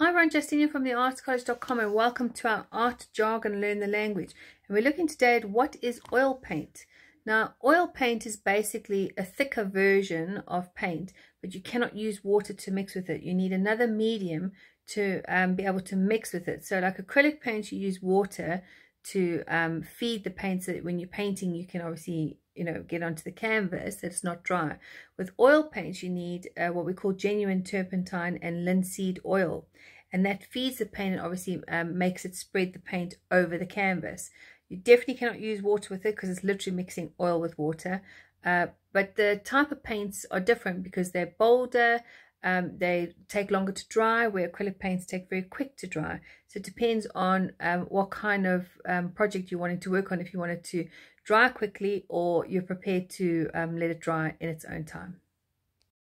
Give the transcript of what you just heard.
Justinia from theartscollege.com and welcome to our Art Jargon Learn the Language. And we're looking today at what is oil paint. Now, oil paint is basically a thicker version of paint, but you cannot use water to mix with it. You need another medium to um, be able to mix with it. So like acrylic paint, you use water to um, feed the paint so that when you're painting, you can obviously you know, get onto the canvas that it's not dry. With oil paints, you need uh, what we call genuine turpentine and linseed oil. And that feeds the paint and obviously um, makes it spread the paint over the canvas. You definitely cannot use water with it because it's literally mixing oil with water. Uh, but the type of paints are different because they're bolder, um, they take longer to dry, where acrylic paints take very quick to dry. So it depends on um, what kind of um, project you're wanting to work on, if you wanted to dry quickly or you're prepared to um, let it dry in its own time.